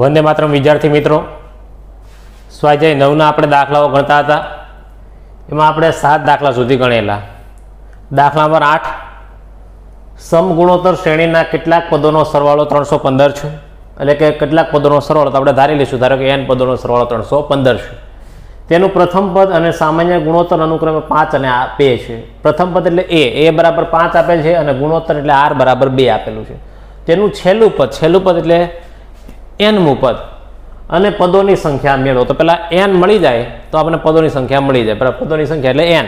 વંદે માત્ર વિદ્યાર્થી મિત્રો. સ્વાધ્યાય નવના આપણે દાખલાઓ ગણતા હતા. એમાં આપણે સાત દાખલા સુધી ગણેલા. દાખલા નંબર આઠ, સમગુણોત્તર શ્રેણીના કેટલાક પદોનો સરવાળો ત્રણસો પંદર છે. એટલે કે કેટલાક પદોનો સરવાળો આપણે ધારી લઈશું. ધારો કે એન પદોનો સરવાળો ત્રણસો પંદર છે. તેનું પ્રથમ પદ અને સામાન્ય ગુણોત્તર અનુક્રમે પાંચ અને આ બે છે. પ્રથમ પદ એટલે એ એ બરાબર પાંચ આપેલ છે અને ગુણોત્તર એટલે આર બરાબર બે આપેલું છે. તેનું છેલ્લું પદ છેલ્લું પદ એટલે એનમું પદ. અને પદોની સંખ્યા મેળવો. તો પહેલાં એન મળી જાય, તો આપણને પદોની સંખ્યા મળી જાય. બરાબર પદોની સંખ્યા એટલે એન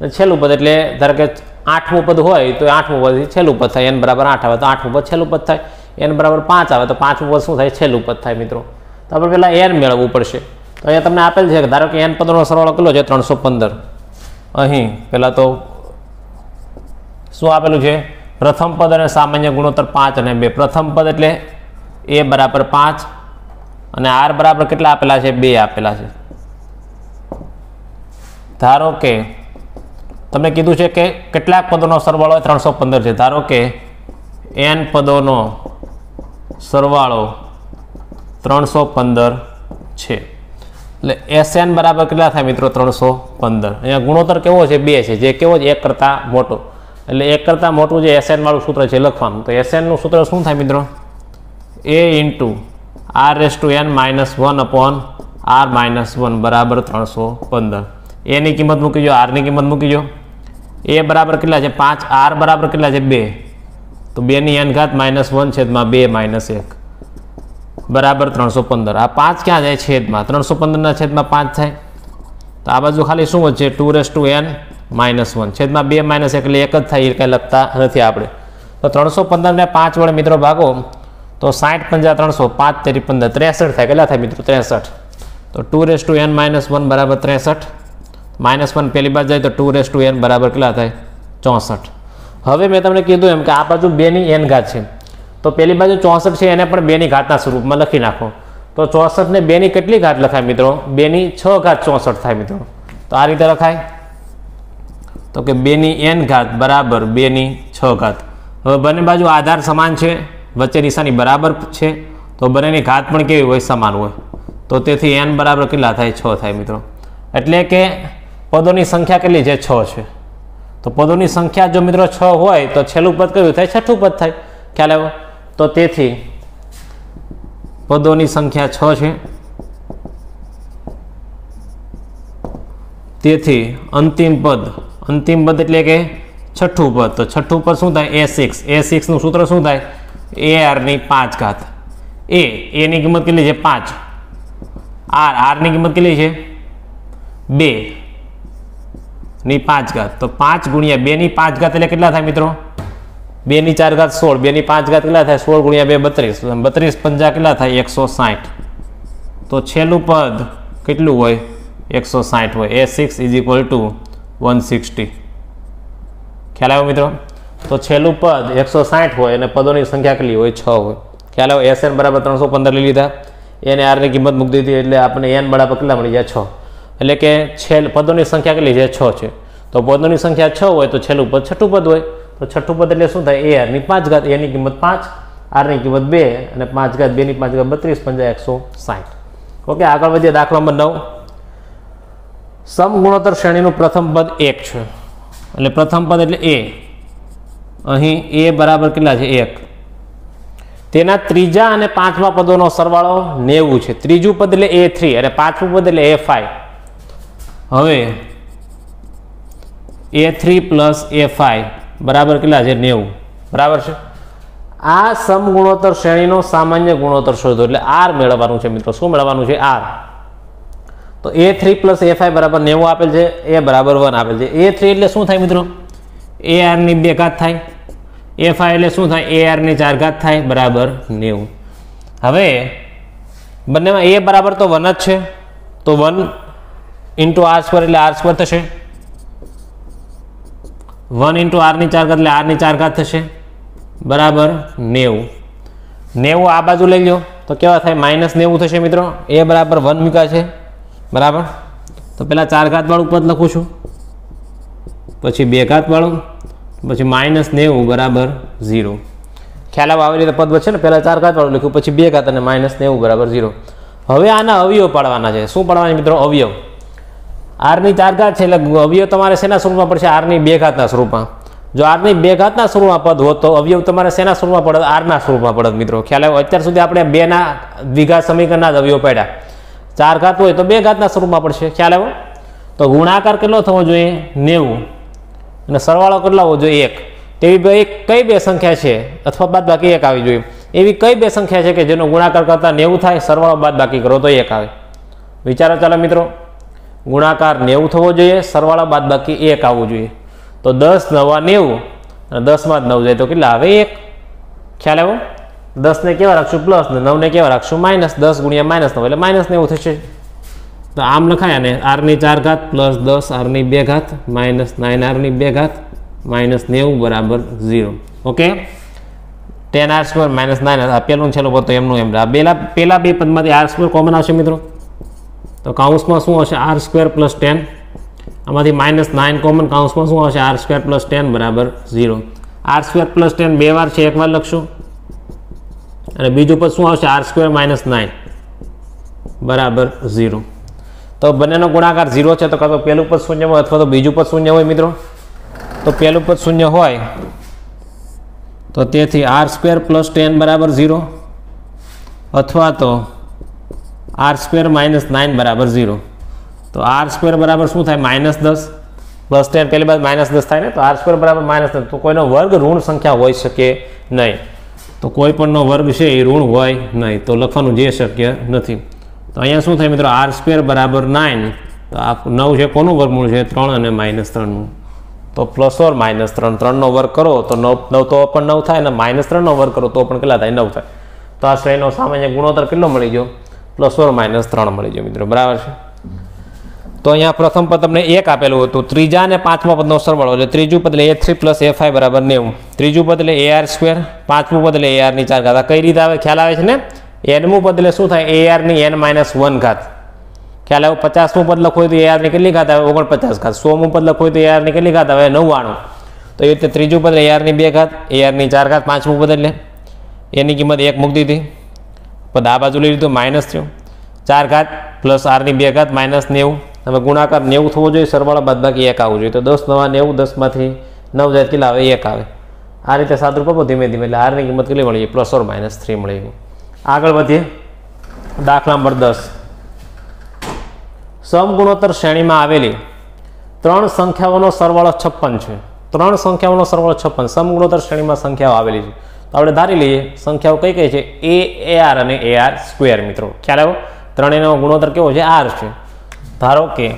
અને છેલ્લું પદ એટલે ધારો કે આઠમું પદ હોય, તો આઠમું પદ છેલ્લું પદ થાય. એન બરાબર આઠ આવે, તો આઠમું પદ છેલ્લું પદ થાય. એન બરાબર પાંચ આવે, તો પાંચમું પદ શું થાય? છેલ્લું પદ થાય, મિત્રો. તો આપણે પહેલાં એન મેળવવું પડશે. તો અહીંયા તમને આપેલ છે કે ધારો કે એન પદનો સરવાળો કેટલો છે? ત્રણસો પંદર. અહીં પહેલાં તો શું આપેલું છે? પ્રથમ પદ અને સામાન્ય ગુણોત્તર પાંચ અને બે. પ્રથમ પદ એટલે એ બરાબર પાંચ અને આર બરાબર કેટલા આપેલા છે? બે આપેલા છે. ધારો કે તમને કીધું છે કે કેટલાક પદોનો સરવાળો ત્રણસો પંદર છે. ધારો કે એન પદોનો સરવાળો ત્રણસો પંદર છે. એટલે એસ એન બરાબર કેટલા થાય મિત્રો? ત્રણસો પંદર. અહીંયા ગુણોત્તર કેવો છે? બે છે. જે કેવો છે? એક કરતાં મોટો. એટલે એક કરતાં મોટું જે એસ વાળું સૂત્ર છે લખવાનું. તો એસ એનનું સૂત્ર શું થાય મિત્રો? A into r s to n minus one upon r minus one બરાબર ત્રણસો પંદર. એની કિંમત મૂકી જો આરની કિંમત મૂકી જો. એ બરાબર કેટલા છે? પાંચ. આર બરાબર કેટલા છે? બે. તો બેની એન ઘાત માઇનસ વન છેદમાં બે માઇનસ એક. બરાબર ત્રણસો પંદર. આ પાંચ ક્યાં જાય? છેદમાં. ત્રણસો પંદરના છેદમાં પાંચ થાય. તો આ બાજુ ખાલી શું વધશે? Two raise to n minus one છેદમાં બે માઇનસ એક એટલે એક જ થાય, એ કાંઈ લખતા નથી આપણે. તો ત્રણસો પંદરને પાંચ વડે મિત્રો ભાગો. તો સાઠ પંજા ત્રણસો, પાંચ તેરી પંદર, ત્રેસઠ થાય કેટલા થાય મિત્રો? ત્રેસઠ. તો two raise to n minus one બરાબર ત્રેસઠ. માઇનસ વન પહેલી બાજુ જાય તો ટુ રેસ ટુ એન બરાબર કેટલા થાય? ચોસઠ. હવે મેં તમને કીધું એમ કે આ બાજુ બેની એન ઘાત છે. તો પેલી બાજુ ચોસઠ છે, એને પણ બેની ઘાતના સ્વરૂપમાં લખી નાખો. તો ચોસઠને બેની કેટલી ઘાત લખાય મિત્રો? બેની છ ઘાત ચોસઠ થાય મિત્રો. તો આ રીતે લખાય. તો કે બેની એન ઘાત બરાબર બેની છ ઘાત. હવે બંને બાજુ આધાર સમાન છે. વચ્ચે નિશાની બરાબર છે? તો બંનેની ઘાત પણ કેવી હોય? સમાન હોય. તો તેથી એન બરાબર કેટલા થાય? છ થાય મિત્રો. એટલે કે પદોની સંખ્યા કેટલી છે? છ છે. તો પદોની સંખ્યા જો મિત્રો છ હોય, તો છેલ્લું પદ કયું થાય? છઠ્ઠું પદ થાય. ખ્યાલ આવ્યો? તો તેથી પદોની સંખ્યા છ છે. તેથી અંતિમ પદ અંતિમ પદ એટલે કે છઠ્ઠું પદ. તો છઠ્ઠું પદ શું થાય? એ સિક્સ એ સિક્સનું સૂત્ર શું થાય? એ આરની પાંચ ઘાત એ એની કિંમત કેટલી છે પાંચ આર આરની કિંમત કેટલી છે બે ની પાંચ ઘાત તો પાંચ ગુણ્યા બેની પાંચ ઘાત એટલે કેટલા થાય મિત્રો? બેની ચાર ઘાત સોળ બેની પાંચ ઘાત કેટલા થાય? સોળ ગુણ્યા બે, બત્રીસ. બત્રીસ પંજા કેટલા થાય? એકસો સાઠ. તો છેલ્લું પદ કેટલું હોય? એકસો સાઠ હોય. A six is equal to one sixty ખ્યાલ આવ્યો મિત્રો? તો છેલ્લું પદ એકસો સાઠ હોય અને પદોની સંખ્યા કેટલી હોય? છ હોય. ખ્યાલ આવે? એસ એન બરાબર ત્રણસો પંદર લઈ લીધા. એને આરની કિંમત મૂકી દીધી એટલે આપણને એન બરાબર કેટલા મળી જાય? છ. એટલે કે છેલ્લ પદોની સંખ્યા કેટલી છે? છ છે. તો પદોની સંખ્યા છ હોય તો છેલ્લું પદ છઠ્ઠું પદ હોય. તો છઠ્ઠું પદ એટલે શું થાય? એ આરની પાંચ ઘાત, એની કિંમત પાંચ આરની કિંમત બે અને પાંચ ઘાત બેની પાંચ ઘાત બત્રીસ પંજા એકસો સાઠ. ઓકે, આગળ વધીએ દાખલા નંબર નવ. સમગુણોત્તર શ્રેણીનું પ્રથમ પદ એક છે. એટલે પ્રથમ પદ એટલે એ. અહીં એ બરાબર કેટલા છે? એક. તેના ત્રીજા અને પાંચમા પદોનો સરવાળો નેવું છે. ત્રીજું પદ એટલે એ થ્રી અને પાંચમું પદ એટલે એ ફાઈવ. હવે a three plus a five બરાબર કેટલા છે? નેવું. બરાબર છે? આ સમગુણોત્તર શ્રેણીનો સામાન્ય ગુણોત્તર શોધો એટલે આર મેળવવાનું છે મિત્રો. શું મેળવવાનું છે? આર. તો a three plus a five બરાબર નેવું આપેલ છે. એ બરાબર વન આપેલ છે. એ થ્રી એટલે શું થાય મિત્રો? એ આરની બે ઘાત થાય. એ આઈ એટલે શું થાય? એ આરની ચાર ઘાત થાય. બરાબર. નેવું. હવે બંનેમાં એ બરાબર તો વન જ છે. તો વન ઇન્ટુ આર સ્ક્વેર એટલે આર સ્ક્વેર થશે. વન ઇન્ટુ આરની ચાર ઘાત એટલે આરની ચાર ઘાત થશે. બરાબર. નેવું. નેવું આ બાજુ લઈ લો તો કેવા થાય? માઇનસ નેવું થશે મિત્રો. એ બરાબર વન મૂક્યા છે. બરાબર. તો પહેલાં ચાર ઘાતવાળું પદ લખું છું. પછી બે ઘાતવાળું પછી માઇનસ નેવું બરાબર ઝીરો. ખ્યાલ આવો આવી રીતે પદ વચ્ચે ને પહેલાં ચાર ઘાતવાળું લખ્યું, પછી બે ઘાત અને માઇનસ નેવું બરાબર ઝીરો. હવે આના અવયવ પાડવાના છે. શું પાડવાના મિત્રો? અવયવ. આરની ચાર ઘાત છે એટલે અવયવ તમારે શેના સ્વરૂપમાં પડશે? આરની બે ઘાતના સ્વરૂપમાં. જો આરની બે ઘાતના સ્વરૂપમાં પદ હોત તો અવયવ તમારે શેના સ્વરૂપમાં પડે આરના સ્વરૂપમાં પડત મિત્રો. ખ્યાલ આવ્યો અત્યાર સુધી આપણે બેના દ્વિઘાત સમીકરણના જ અવયવ પાડ્યા. ચાર ઘાત હોય તો બે ઘાતના સ્વરૂપમાં પડશે. ખ્યાલ આવ્યો તો ગુણાકાર કેટલો થવો જોઈએ? નેવું. અને સરવાળો કેટલો હોવો જોઈએ એક? તેવી એક કઈ બે સંખ્યા છે? અથવા બાદ બાકી એક આવી જોઈએ. એવી કઈ બે સંખ્યા છે કે જેનો ગુણાકાર કરતાં નેવું થાય, સરવાળો બાદ બાકી કરો તો એક આવે. વિચારો ચાલો મિત્રો. ગુણાકાર નેવું થવો જોઈએ, સરવાળો બાદ બાકી એક આવવું જોઈએ. તો દસ, નવા નેવું અને દસમાં જ નવ જાય. તો કેટલા આવે? એક. ખ્યાલ આવ્યો? દસને કેવા રાખશું? પ્લસ ને નવને કેવા રાખશું? માઇનસ દસ ગુણ્યા માઇનસ નવ એટલે માઇનસ નેવું થશે. તો આમ લખાય અને આરની ચાર ઘાત પ્લસ દસ આરની બે ઘાત માઇનસ નાઇન આરની બે ઘાત માઇનસ નેવું બરાબર zero. Okay? Ten r square minus nine આ પહેલું છેલ્લું પદ તો એમનું એમ આ પહેલાં પહેલા બે પદમાંથી આર સ્ક્વેર કોમન આવશે મિત્રો? તો કાઉન્સમાં શું હશે? R square plus ten. આમાંથી માઇનસ નાઇન કોમન કાઉન્સમાં શું હશે આર સ્ક્વેર પ્લસ ટેન બરાબર zero. R square plus ten બે વાર છે, એક વાર લખશું. અને બીજું પદ શું આવશે? R square minus nine. બરાબર ઝીરો. તો બંનેનો ગુણાકાર ઝીરો છે તો કાં તો પહેલું પદ શૂન્ય હોય અથવા તો બીજું પદ શૂન્ય હોય મિત્રો? તો પહેલું પદ શૂન્ય હોય, તો તેથી આર સ્ક્વેર પ્લસ ટેન બરાબર ઝીરો અથવા તો આર સ્ક્વેર માઇનસ નાઇન બરાબર ઝીરો. તો આર સ્ક્વેર બરાબર શું થાય? માઇનસ દસ. પ્લસ ટેન પહેલી બાદ માઇનસ દસ થાય ને? તો આર સ્ક્વેર બરાબર માઇનસ દસ. તો કોઈનો વર્ગ ઋણ સંખ્યા હોઈ શકે નહીં. તો કોઈ પણનો વર્ગ છે એ ઋણ હોય નહીં. તો લખવાનું જે શક્ય નથી. તો અહીંયા શું થાય મિત્રો? આર સ્ક્વેર બરાબર નાઇન. તો આ નવ છે, કોનું વર્ગમૂળ છે? ત્રણ અને માઇનસ ત્રણનું. તો પ્લસ ઓર માઇનસ ત્રણ. ત્રણનો વર્ગ કરો તો નવ નવ તો પણ નવ થાય અને માઇનસ ત્રણનો વર્ગ કરો તો પણ કેટલા થાય? નવ થાય. તો આ શ્રેયનો સામાન્ય ગુણોત્તર કેટલો મળી ગયો? પ્લસ ઓર માઇનસ ત્રણ મળી ગયો મિત્રો. બરાબર છે? તો અહીંયા પ્રથમ પદ તમને એક આપેલું હતું. ત્રીજા અને પાંચમા પદનો સરવાળો. એટલે ત્રીજું પદ એટલે a three plus a five બરાબર નેવું. ત્રીજું પદ એટલે એ આર સ્ક્વેર પાંચમું પદ એટલે એ આરની ચાર ઘાત. કઈ રીતે આવે? ખ્યાલ આવે છે ને? એનમું પદ એટલે શું થાય એ આરની એન માઇનસ વન ઘાત ખ્યાલ આવે પચાસમું પદ લખવું હોય તો એ આરની કેટલી ઘાત આવે ઓગણપચાસ ઘાત સોમું પદ લખવું હોય તો એ આરની કેટલી ઘાત આવે નવ્વાણું તો એ રીતે ત્રીજું પદ એટલે એ આરની બે ઘાત એ આરની ચાર ઘાત પાંચમું પદ એટલે એની કિંમત એક મૂકી દીધી પદ આ બાજુ લઈ લીધું માઇનસ થયું ચાર ઘાત પ્લસ આરની બે ઘાત માઇનસ નેવું હવે ગુણાકાર નેવું થવો જોઈએ સરવાળો બાદ બાકી એક આવવું જોઈએ તો દસ નવા નેવું દસમાંથી નવ જાય કેટલા આવે એક આવે આ રીતે સાદું પપો ધીમે ધીમે એટલે આરની કિંમત કેટલી મળી પ્લસ ઓર માઇનસ થ્રી મળી ગયું આગળ વધીએ. દાખલા નંબર દસ. સમગુણોત્તર શ્રેણીમાં આવેલી ત્રણ સંખ્યાઓનો સરવાળો છપ્પન છે. ત્રણ સંખ્યાઓનો સરવાળો છપ્પન. સમગુણોત્તર શ્રેણીમાં સંખ્યાઓ આવેલી છે. તો આપણે ધારી લઈએ, સંખ્યાઓ કઈ કઈ છે? એ એ આર અને એ આર સ્ક્વેર મિત્રો. ખ્યાલ આવ્યો? ત્રણેયનો ગુણોત્તર કેવો છે? આર છે. ધારો કે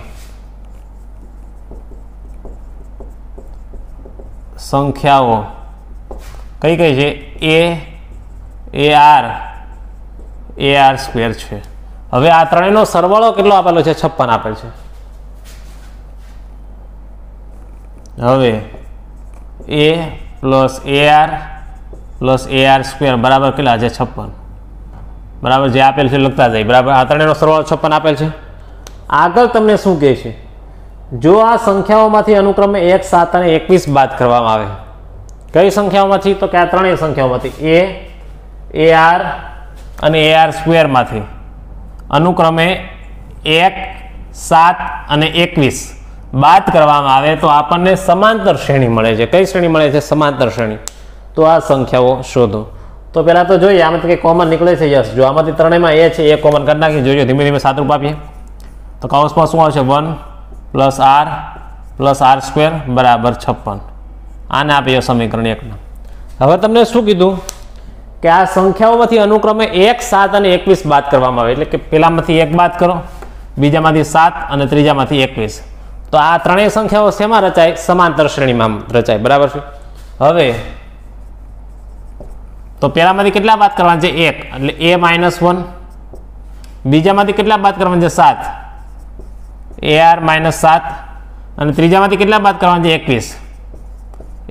સંખ્યાઓ કઈ કઈ છે? A a r a r square છે. હવે આ ત્રણેયનો સરવાળો કેટલો આપેલો છે? છપ્પન આપેલ છે. હવે a plus a r plus a r square બરાબર કેટલા છે? છપ્પન. બરાબર જે આપેલ છે લખતા જાય બરાબર, આ ત્રણેયનો સરવાળો છપ્પન આપેલ છે. આગળ તમને શું કહે છે? જો આ સંખ્યાઓમાંથી અનુક્રમે એક, સાત અને એકવીસ બાદ કરવામાં આવે. કઈ સંખ્યાઓમાંથી? તો કે આ ત્રણેય સંખ્યાઓમાંથી. એ એ આર અને એ આર સ્ક્વેરમાંથી અનુક્રમે એક, સાત અને એકવીસ. બાદ કરવામાં આવે તો આપણને સમાંતર શ્રેણી મળે છે. કઈ શ્રેણી મળે છે? સમાંતર શ્રેણી. તો આ સંખ્યાઓ શોધો. તો પહેલાં તો જોઈએ, આમાંથી કંઈ કોમન નીકળે છે? યસ જો આમાંથી ત્રણેયમાં એ છે, એ કોમન કરી નાખી જોઈએ, ધીમે ધીમે સાત આપીએ. તો કૌંસમાં શું આવશે? One plus r plus r square બરાબર છપ્પન. આને આપીએ સમીકરણ એકના. હવે તમને શું કીધું? કે આ સંખ્યાઓમાંથી અનુક્રમે એક, સાત અને એકવીસ બાદ કરવામાં આવે. એટલે કે પહેલામાંથી એક બાદ કરો, બીજામાંથી સાત અને ત્રીજામાંથી એકવીસ. તો આ ત્રણેય સંખ્યાઓ શેમાં રચાય? સમાંતર શ્રેણીમાં રચાય. બરાબર છે? હવે, તો પહેલામાંથી કેટલા બાદ કરવાના છે? એક. એટલે એ માઇનસ વન. બીજામાંથી કેટલા બાદ કરવાના છે? સાત. એ આર માઇનસ સાત. અને ત્રીજામાંથી કેટલા બાદ કરવાના છે? એકવીસ.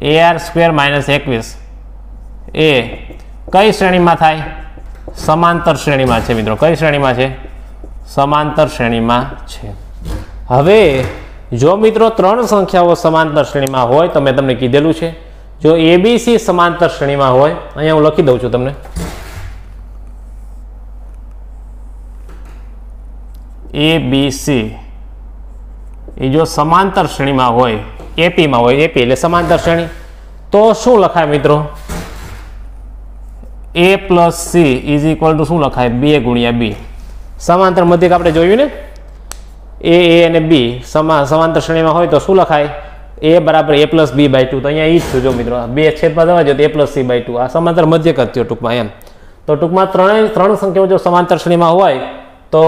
એ આર સ્ક્વેર માઇનસ એકવીસ. એ કઈ શ્રેણીમાં થાય? સમાંતર શ્રેણીમાં છે મિત્રો. કઈ શ્રેણીમાં છે? સમાંતર શ્રેણીમાં છે. હવે, જો મિત્રો ત્રણ સંખ્યાઓ સમાંતર શ્રેણીમાં હોય, તો મેં તમને કીધેલું છે. જો એબીસી સમાંતર શ્રેણીમાં હોય, અહીંયા હું લખી દઉં છું તમને. એબીસી એ જો સમાંતર શ્રેણીમાં હોય એપીમાં હોય એપી એટલે સમાંતર શ્રેણી. તો શું લખાય મિત્રો? A plus c is equal to શું લખાય? બે ગુણ્યા બી સમાંતર મધ્યક આપણે જોયું ને? એ એ અને બી સમા, સમાંતર શ્રેણીમાં હોય તો શું લખાય? એ બરાબર a plus b by two તો અહીંયા એ જ છું જો મિત્રો. બે છેદમાં જવા જોઈએ તો a plus c by two આ સમાંતર મધ્યક જ થયો ટૂંકમાં એમ. તો ટૂંકમાં ત્રણેય, ત્રણ સંખ્યાઓ જો સમાંતર શ્રેણીમાં હોય તો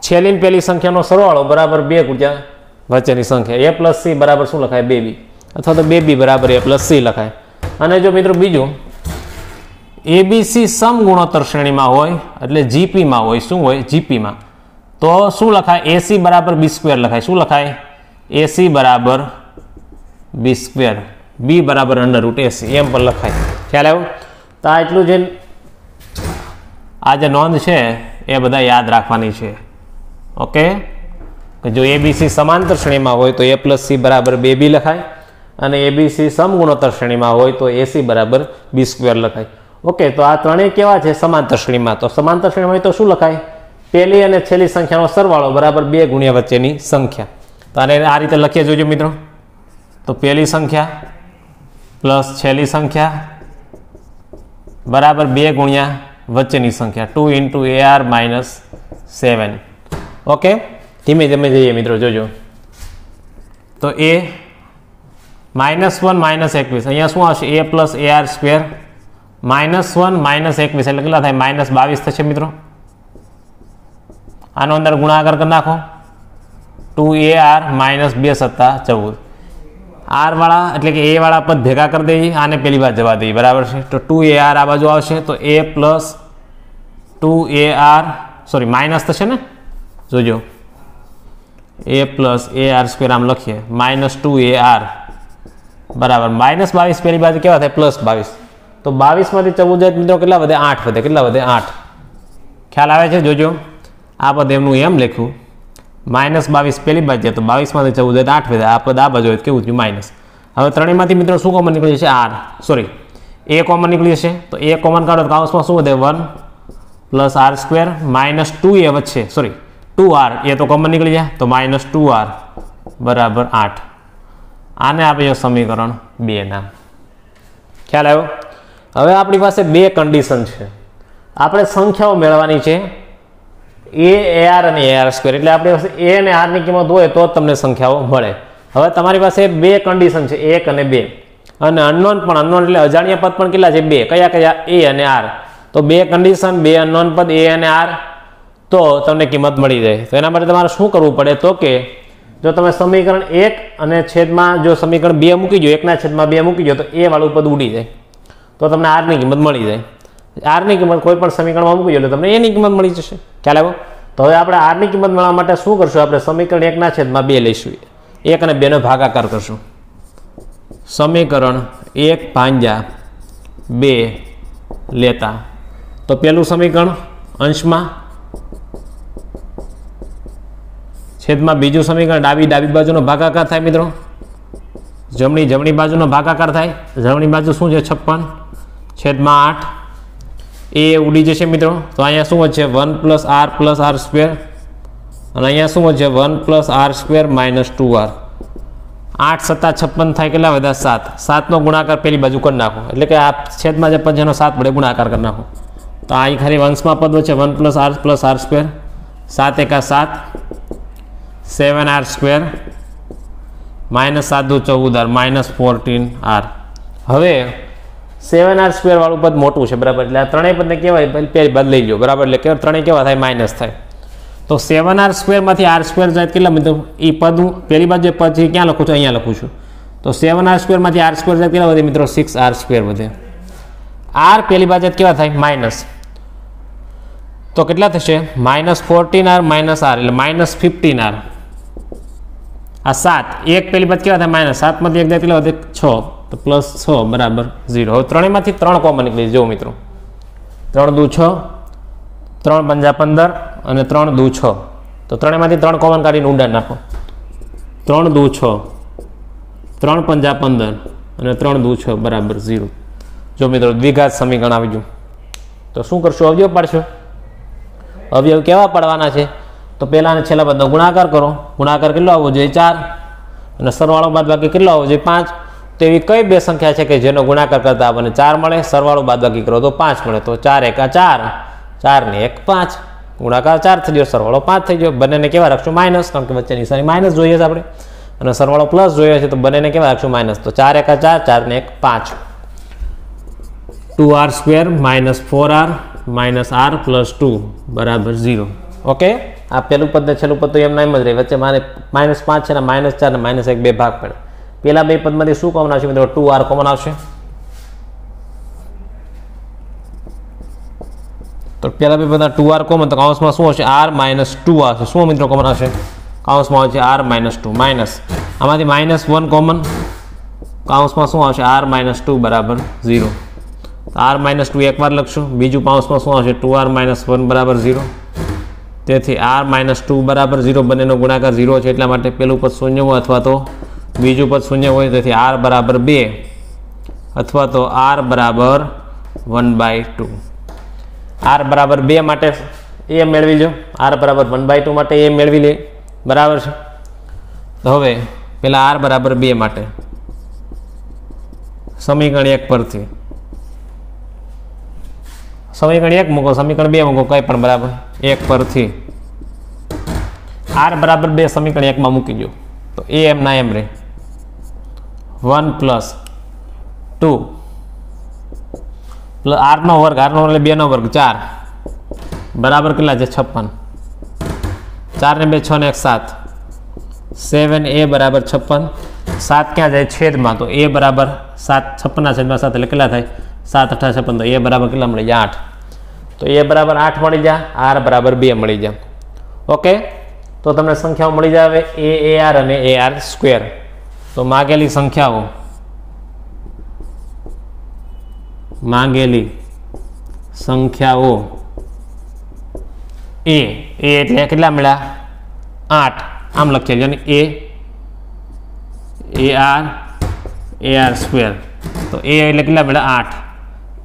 છેલ્લી પહેલી સંખ્યાનો સરવાળો બરાબર બે ગુણ્યા વચ્ચેની સંખ્યા. એ પ્લસ સી બરાબર શું લખાય? બે બી અથવા તો બે બી બરાબર એ પ્લસ સી લખાય. અને જો મિત્રો બીજું એબીસી સમગુણોત્તર શ્રેણીમાં હોય, એટલે જીપીમાં હોય, શું હોય? જીપીમાં તો શું લખાય? એસી બરાબર બી સ્ક્વેર લખાય. શું લખાય? એસી બરાબર બી સ્ક્વેર બી બરાબર અંડર રૂટ એસી એમ પણ લખાય. ખ્યાલ આવ્યો? તો આ એટલું જે આ જે નોંધ છે, એ બધા યાદ રાખવાની છે. ઓકે? જો એબીસી સમાંતર શ્રેણીમાં હોય, તો એ પ્લસ સી બરાબર બે બી લખાય. અને એબીસી સમગુણોત્તર શ્રેણીમાં હોય, તો એસી બરાબર બી સ્ક્વેર લખાય. ઓકે, તો આ ત્રણેય કેવા છે? સમાંતર શ્રેણીમાં. તો સમાંતર શ્રેણીમાં તો શું લખાય? પહેલી અને છેલ્લી સંખ્યાનો સરવાળો બરાબર બે ગુણ્યા વચ્ચેની સંખ્યા. તો આને આ રીતે લખીએ જોજો મિત્રો. તો પહેલી સંખ્યા પ્લસ છેલ્લી સંખ્યા બરાબર બે ગુણ્યા વચ્ચેની સંખ્યા. Two into a r minus seven. Okay? ધીમે ધીમે જઈએ મિત્રો, જોજો. તો એ માઇનસ વન, માઇનસ એકવીસ. અહીંયા શું આવશે? A plus a r square minus one minus એકવીસ એટલે કેટલા થાય માઇનસ બાવીસ થશે મિત્રો આનો અંદર ગુણાકાર કરી નાખો ટુ એ આર માઇનસ બે સત્તા ચૌદ આર વાળા એટલે કે એ વાળા પદ ભેગા કરી દઈએ આને પેલી બાદ જવા દઈએ બરાબર છે તો ટુ એ આર આ બાજુ આવશે તો a plus two a r sorry minus થશે ને જોજો a plus a r square આમ લખીએ માઇનસ ટુ એ આર બરાબર માઇનસ બાવીસ પેલી બાજુ કેવા થાય પ્લસ બાવીસ તો બાવીસમાંથી ચૌદ જાય મિત્રો કેટલા વધે? આઠ વધે. કેટલા વધે? આઠ. ખ્યાલ આવે છે? જોજો. આ પદ એમનું એમ લખ્યું. માઇનસ બાવીસ પહેલી બાજુ તો બાવીસમાંથી ચૌદ જાય આઠ વધે. આ પદ આ બાજુ હોય કેવું થયું? માઇનસ. હવે ત્રણેયમાંથી મિત્રો શું કોમન નીકળી જશે આર. સોરી એ કોમન નીકળી જશે તો એ કોમન કાઢો કાઉન્સમાં શું વધે? One plus r square minus two એ વચ્ચે સોરી ટુ આર. એ તો કોમન નીકળી જાય. તો માઇનસ ટુ આર બરાબર આઠ. આને આપીએ સમીકરણ બે નામ. ખ્યાલ આવ્યો? હવે આપણી પાસે બે કન્ડિશન છે. આપણે સંખ્યાઓ મેળવવાની છે. એ એ આર અને એ આર સ્ક્વેર એટલે આપણી પાસે એ અને આરની કિંમત હોય તો તમને સંખ્યાઓ મળે. હવે તમારી પાસે બે કન્ડિશન છે, એક અને બે. અને અનનોન પણ અનનોન એટલે અજાણ્યા પદ પણ કેટલા છે? બે. કયા કયા? એ અને આર તો બે કન્ડિશન બે અનનોન પદ એ અને આર તો તમને કિંમત મળી જાય. તો એના માટે તમારે શું કરવું પડે? તો કે જો તમે સમીકરણ એક અને છેદમાં જો સમીકરણ બે મૂકી દો, એકના છેદમાં બે મૂકી દો, તો એ વાળું પદ ઉડી જાય. તો તમને આરની કિંમત મળી જાય. આરની કિંમત કોઈ પણ સમીકરણમાં મૂકી એટલે તમને એની કિંમત મળી જશે. ખ્યાલ આવ્યો? તો હવે આપણે આરની કિંમત મળવા માટે શું કરશું? આપણે સમીકરણ એકના છેદમાં બે લઈશું. એક અને બેનો ભાગાકાર કરશું. સમીકરણ એક પાંજા બે લેતા. તો પેલું સમીકરણ અંશમાં. છેદમાં બીજું સમીકરણ ડાબી ડાબી બાજુનો ભાગાકાર થાય મિત્રો. જમણી જમણી બાજુનો ભાગાકાર થાય. જમણી બાજુ શું છે? છપ્પન. છેદમાં આઠ. એ ઉડી જશે મિત્રો. તો અહીંયા શું વધશે? One plus r plus r square. અને અહીંયા શું વધશે? One plus r square minus two r. આઠ સત્તા છપ્પન થાય કેટલા વધ્યા સાત. સાતનો ગુણાકાર પેલી બાજુ કરી નાખો. એટલે કે આ છેદમાં જે છે સાત વડે ગુણાકાર કરી નાખો. તો અહીં ખાલી વંશમાં પદ વચ્ચે one plus r plus r square. સાત એકા સાત. સેવન આર સ્ક્વેર. માઇનસ સાત દુ ચૌદ આર. Minus fourteen R. હવે સેવન આર સ્ક્વેર વાળું પદ મોટું છે, બરાબર? એટલે આ ત્રણેય પદને કહેવાય પહેલી લઈ લો બરાબર? એટલે કે ત્રણેય કેવા થાય? માઇનસ થાય. તો સેવન આર સ્ક્વેરમાંથી આર સ્ક્વેર જાય, કેટલા મિત્રો એ પદ હું પહેલી બાજુ પદ છે ક્યાં લખું છું? અહીંયા લખું છું. તો સેવન આર સ્ક્વેરમાંથી આર સ્ક્વેર જાય, કેટલા વધે મિત્રો? સિક્સ આર સ્ક્વેર વધે. આર પહેલી બાજુ કેવા થાય? માઇનસ તો કેટલા થશે? Minus fourteen r minus r એટલે માઇનસ ફિફ્ટીન આર આ સાત, એક પેલી બાદ કેવા થાય? માઇનસ સાતમાંથી એક જાય, કેટલા વધે? છ. તો પ્લસ છ, બરાબર ઝીરો હવે ત્રણેયમાંથી ત્રણ કોમન નીકળી જો મિત્રો. ત્રણ દુ છ, ત્રણ પંજા પંદર અને ત્રણ દુ છ. તો ત્રણેયમાંથી ત્રણ કોમન કાઢીને ઊંડા નાખો. ત્રણ દુ છ, ત્રણ પંજા પંદર અને ત્રણ દુ છ, બરાબર ઝીરો જો મિત્રો, દ્વિઘાત સમીકરણ આવી ગયું. તો શું કરશો? અવયવ પાડશો. અવયવ કેવા પાડવાના છે? તો પહેલાં અને છેલ્લા બધા ગુણાકાર કરો. ગુણાકાર કેટલો આવવો જોઈએ? ચાર. અને સરવાળો બાદ બાકી કેટલો આવવો જોઈએ? પાંચ. તો એવી કઈ બે સંખ્યા છે કે જેનો ગુણાકાર કરતા આપણને ચાર મળે? સરવાળો બાદ બાકી કરો તો પાંચ મળે. તો ચાર એકા ચાર ચાર. ને એક પાંચ. ગુણાકાર ચાર થઈ ગયો, સરવાળો પાંચ થઈ ગયો. બંનેને કેવા રાખશું? માઇનસ. કારણ કે વચ્ચે નિશાની માઇનસ જોઈએ છે આપણે. અને સરવાળો પ્લસ જોઈએ છે તો બંનેને કેવા રાખશું? માઇનસ. તો ચાર એકા ચાર ચાર ને એક પાંચ. Two r square minus four r minus r plus two બરાબર ઝીરો. ઓકે? આ પહેલું પદ ને છેલ્લું પદ તો એમ ના એમ જ રહે. વચ્ચે મારે માઇનસ પાંચ છે ને માઇનસ ચાર ને માઇનસ એક બે ભાગ પડે. પેલા બે પદમાંથી શું કોમન આવશે મિત્રો? ટુ આર કોમન આવશે. તો પેલા બે બધા ટુ આર કોમન તો કાઉન્સમાં શું હશે આર માઇનસ ટુ આવશે. શું મિત્રો કોમન આવશે? કાઉન્સમાં આવશે આર માઇનસ ટુ માઇનસ આમાંથી માઇનસ વન કોમન કાઉન્સમાં શું આવશે? આર માઇનસ ટુ બરાબર ઝીરો આર માઇનસ ટુ એકવાર લખશું. બીજું પાઉન્સમાં શું આવશે? ટુ આર માઇનસ વન બરાબર ઝીરો તેથી આર માઇનસ ટુ બરાબર ઝીરો બંનેનો ગુણાકાર ઝીરો છે. એટલા માટે પેલું પદ શૂન્ય અથવા તો બીજું પદ શૂન્ય હોય તેથી આર બરાબર બે અથવા તો આર બરાબર વન બાય ટુ. આર બરાબર બે માટે એ મેળવી લો આર બરાબર વન બાય ટુ માટે એ મેળવી લે. બરાબર છે? તો હવે પેલા આર બરાબર બે માટે. સમીકરણ એક પરથી. સમીકરણ એક મૂકો, સમીકરણ બે મૂકો, કંઈ પણ બરાબર. એક પરથી. આર બરાબર બે સમીકરણ એકમાં મૂકી દો તો એ એમ ના એમ રહે વન પ્લસ ટુ. પ્લસ આરનો વર્ગ આરનો વર્ગ એટલે બેનો વર્ગ, ચાર. બરાબર કેટલા છે? છપ્પન. ચાર ને બે, છ ને એક, સાત. સેવન એ બરાબર છપ્પન. સાત ક્યાં જાય? છેદમાં. તો એ બરાબર સાત, છપ્પનના છેદમાં સાત એટલે કેટલા થાય? સાત, અઠા, છપ્પન. તો એ બરાબર કેટલા મળી જાય? આઠ. તો એ બરાબર આઠ મળી જાય, આર બરાબર બે મળી જાય. ઓકે? તો તમને સંખ્યાઓ મળી જાય એ એ, આર અને એ, આર સ્ક્વેર. તો માગેલી સંખ્યાઓ. માંગેલી સંખ્યાઓ. એ એ એટલે કેટલા મળ્યા? આઠ. આમ લખી છે ને, a a r a r square. તો એ એટલે કેટલા મળ્યા? આઠ.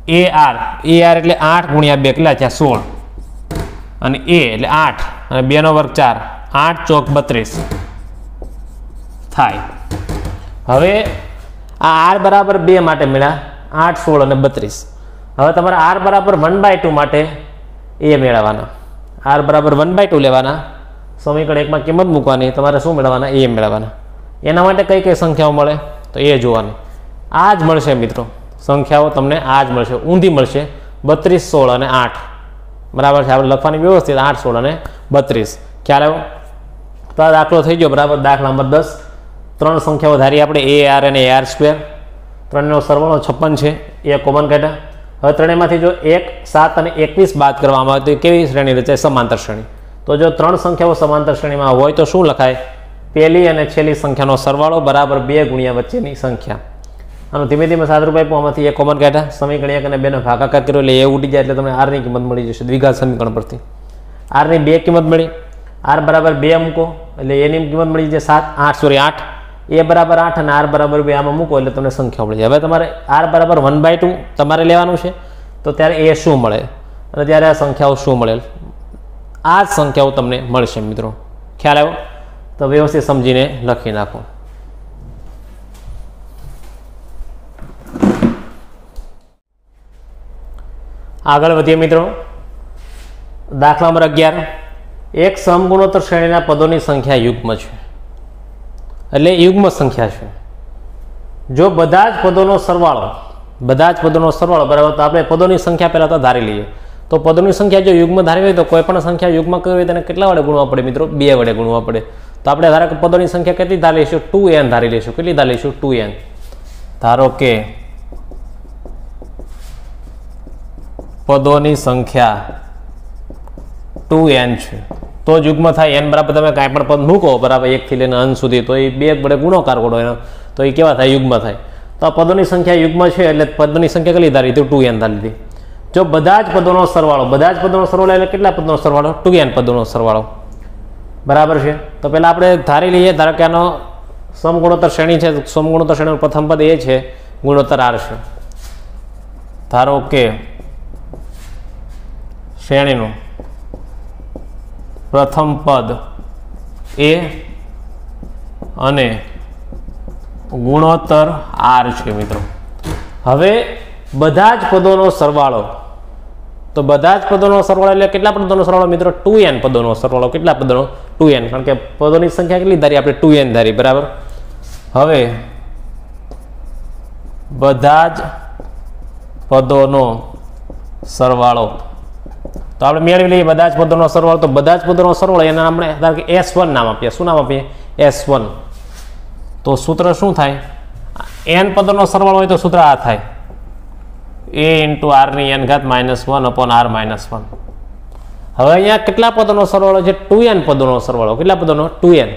એ આર એ આર એટલે આઠ ગુણ્યા બે કેટલા છે સોળ. અને એ એટલે આઠ. અને બેનો વર્ગ ચાર. આઠ ચોક બત્રીસ. થાય. હવે આ આર બરાબર બે માટે મળ્યા આઠ, સોળ અને બત્રીસ. હવે તમારે આર બરાબર વન બાય ટુ માટે એ મેળવવાના. આર બરાબર વન બાય ટુ લેવાના. સમીકરણ એકમાં કિંમત મૂકવાની. તમારે શું મેળવવાના? એ મેળવવાના. એના માટે કઈ કઈ સંખ્યાઓ મળે? તો એ જોવાની. આ જ મળશે મિત્રો. સંખ્યાઓ તમને આ જ મળશે. ઊંધી મળશે બત્રીસ, સોળ અને આઠ. બરાબર છે? આપણે લખવાની વ્યવસ્થિત આઠ, સોળ અને બત્રીસ. ખ્યાલ આવ્યો? તો દાખલો થઈ ગયો. બરાબર? દાખલા નંબર દસ. ત્રણ સંખ્યાઓ ધારી આપણે એ આર અને એ આર સ્ક્વેર ત્રણનો સરવાળો છપ્પન છે. એ કોમન કાઢ્યા. હવે ત્રણેયમાંથી જો એક, સાત અને એકવીસ બાદ કરવામાં આવે તો કેવી શ્રેણી રચાય સમાંતર શ્રેણી. તો જો ત્રણ સંખ્યાઓ સમાંતર શ્રેણીમાં હોય તો શું લખાય? પહેલી અને છેલ્લી સંખ્યાનો સરવાળો બરાબર બે ગુણ્યા વચ્ચેની સંખ્યા. આનું ધીમે ધીમે સાદરૂપ આપ્યું આમાંથી એક કોમન કાઢ્યા. સમીકરણ એક અને બેનો ભાગાકાર કર્યો. એટલે એ ઉડી જાય એટલે તમને આરની કિંમત મળી જશે દ્વિઘાત સમીકરણ પરથી. આરની બે કિંમત મળી. આર બરાબર બે મૂકો. એટલે એની કિંમત મળી જાય સાત. આઠ સોરી આઠ. એ બરાબર આઠ અને આર બરાબર બે આમાં મૂકો એટલે તમને સંખ્યા મળી જાય. હવે તમારે આર બરાબર વન બાય ટુ તમારે લેવાનું છે. તો ત્યારે એ શું મળે? અને ત્યારે આ સંખ્યાઓ શું મળે? આ જ સંખ્યાઓ તમને મળશે મિત્રો. ખ્યાલ આવ્યો? તો વ્યવસ્થિત સમજીને લખી નાખો. આગળ વધીએ મિત્રો. દાખલા નંબર અગિયાર. એક સમગુણોત્તર શ્રેણીના પદોની સંખ્યા યુગ્મ છે. એટલે યુગ્મ સંખ્યા છે. જો બધા જ પદોનો સરવાળો, બધા જ પદોનો સરવાળો, બરાબર? તો આપણે પદોની સંખ્યા પહેલાં તો ધારી લઈએ. તો પદોની સંખ્યા જો યુગ્મ ધારી હોય તો કોઈ પણ સંખ્યા યુગ્મ કરવી હોય તેને કેટલા વડે ગુણવા પડે મિત્રો? બે વડે ગુણવા પડે. તો આપણે ધારો કે પદોની સંખ્યા કેટલી ધારી લઈશું? ટુ એન ધારી લઈશું. કેટલી ધારી લઈશું? Two n. ધારો કે પદોની સંખ્યા ટુ એન છે. તો યુગ્મ થાય, એન બરાબર તમે કાંઈ પણ પદ મૂકો, બરાબર એકથી લઈને અંત સુધી, તો એ બે વડે ગુણોકાર કરો એનો. તો એ કેવા થાય? યુગ્મ થાય. તો આ પદોની સંખ્યા યુગ્મ છે, એટલે પદોની સંખ્યા કેટલી ધારી તો ટુ એન ધારી લીધી જો બધા જ પદોનો સરવાળો, બધા જ પદોનો સરવાળો, એટલે કેટલા પદોનો સરવાળો? ટુ એન પદોનો સરવાળો. બરાબર છે? તો પહેલાં આપણે ધારી લઈએ, ધારો કે આનો સમગુણોત્તર શ્રેણી છે, સમગુણોત્તર શ્રેણીનું પ્રથમ પદ એ છે, ગુણોત્તર આર છે. ધારો કે, શ્રેણીનું પ્રથમ પદ એ અને ગુણોત્તર આર છે મિત્રો. હવે બધા જ પદોનો સરવાળો, તો બધા જ પદોનો સરવાળો એટલે કેટલા પદોનો સરવાળો મિત્રો? ટુ એન પદોનો સરવાળો. કેટલા પદોનો? ટુ એન કારણ કે પદોની સંખ્યા કેટલી ધારી? આપણે ટુ એન ધારી, બરાબર? હવે બધા જ પદોનો સરવાળો. તો આપણે મેળવી લઈએ બધા જ પદોનો સરવાળો. તો બધા જ પદોનો સરવાળો એના આપણે ધારો કે એસ વન નામ આપીએ. શું નામ આપીએ? એસ વન તો સૂત્ર શું થાય? એન પદોનો સરવાળો હોય તો સૂત્ર આ થાય. એ ઇન્ટુ આરની એન ઘાત minus one upon r minus one હવે અહીંયા કેટલા પદોનો સરવાળો છે? ટુ એન પદોનો સરવાળો. કેટલા પદોનો? ટુ એન